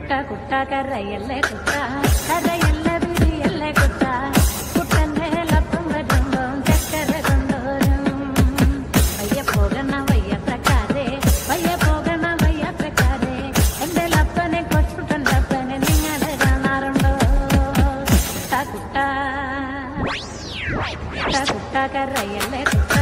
കുട്ട കുട്ട കരയല്ലേ കുട്ട. കരയല്ല വിരിയല്ലേ കുട്ട. കുട്ടന്റെ ലപ്പം വരുമ്പം ചക്കര കൊണ്ടോരും. വയ്യ പോകണ വയ്യാത്തക്കാരെ വയ്യ പോകണ വയ്യാത്തക്കാരെ. എന്റെ ലപ്പനെ കൊച്ചുട്ടന്റെ അപ്പനെ നിങ്ങളെ കാണാറുണ്ടോ? കുട്ട കുട്ട കുട്ട കരയല്ലേ കുട്ട.